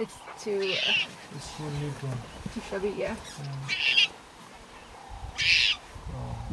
It's too. Uh, it's too little. Too chubby, yeah. yeah. Oh.